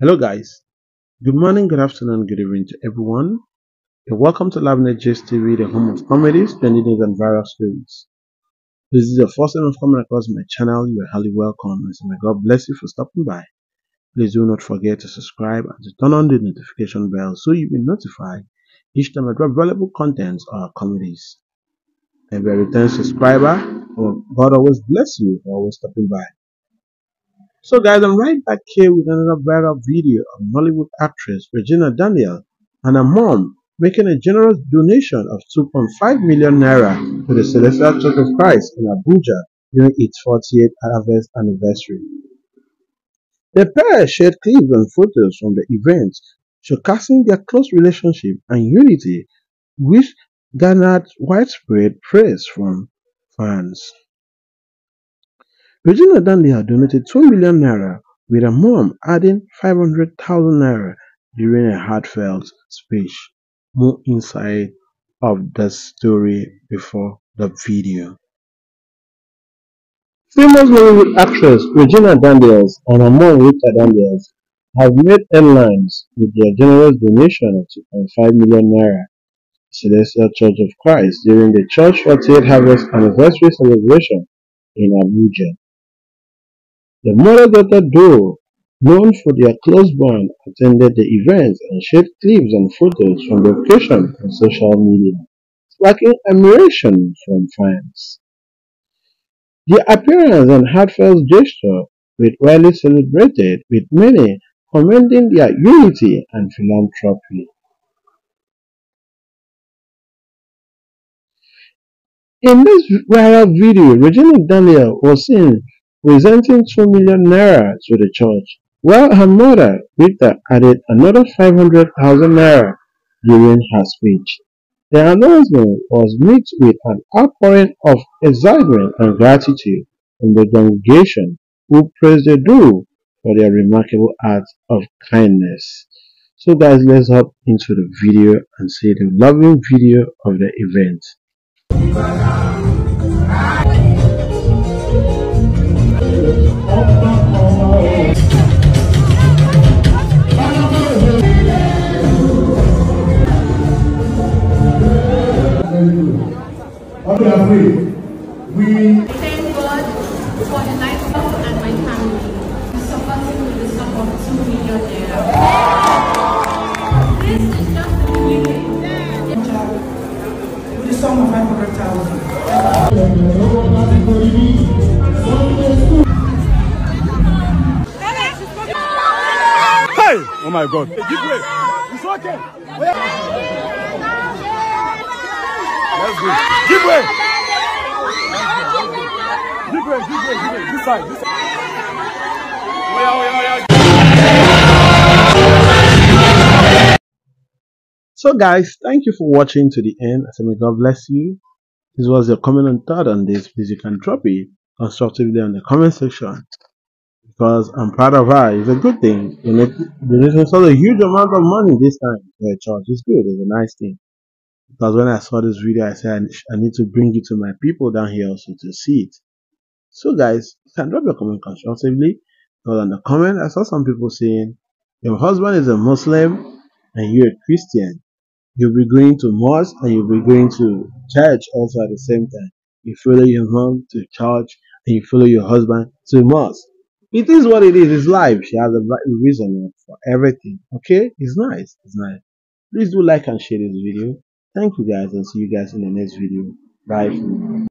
Hello guys, good morning, good afternoon, good evening to everyone. And welcome to Laffnet Gist TV, the home of comedies, trending news and viral stories. This is your first time coming across my channel, you are highly welcome and may God bless you for stopping by. Please do not forget to subscribe and to turn on the notification bell so you'll be notified each time I drop valuable contents or comedies. You're a return subscriber, God always bless you for always stopping by. So guys, I'm right back here with another viral video of Nollywood actress Regina Daniel and her mom making a generous donation of 2.5 million naira to the Celestial Church of Christ in Abuja during its 48th harvest anniversary. The pair shared clips and photos from the event showcasing their close relationship and unity which garnered widespread praise from fans. Regina Daniel donated 2 million naira, with her mom adding 500,000 naira during a heartfelt speech. More insight of the story before the video. Famous Nollywood actress Regina Daniels and her mom Rita Daniels have made headlines with their generous donation of 2.5 million naira to Celestial Church of Christ during the church 48th harvest anniversary celebration in Abuja. The mother-daughter duo, known for their close bond, attended the event and shared clips and photos from the occasion on social media, sparking admiration from fans. Their appearance and heartfelt gesture were widely celebrated, with many commending their unity and philanthropy. In this viral video, Regina Daniel was seen presenting 2 million naira to the church, while her mother, Rita, added another 500,000 naira during her speech. The announcement was met with an outpouring of excitement and gratitude from the congregation, who praised the duo for their remarkable act of kindness. So guys, let's hop into the video and see the loving video of the event. Don't be afraid. We thank God for the life of and my family, supporting with the sum of 2 million naira. This is just the beginning. with the sum of 500,000. Hey! Oh my God. Give way. It's okay. Give way. Give way, give way, give way. This side, this side. Oh yeah, oh yeah, oh yeah. So guys, thank you for watching to the end. I say may God bless you. This was your comment and thought on this. Please you can drop it constructively in the comment section. Because I'm proud of her. It's a good thing. You know, donating such a huge amount of money this time to church. It's good. It's a nice thing. Because when I saw this video, I said I need to bring it to my people down here also to see it. So guys, you can drop your comment constructively. Because on the comment, I saw some people saying, your husband is a Muslim and you're a Christian. You'll be going to mosque and you'll be going to church also at the same time. You follow your mom to church and you follow your husband to mosque. It is what it is. It's life. She has a reason for everything. Okay? It's nice. It's nice. Please do like and share this video. Thank you guys and see you guys in the next video. Bye.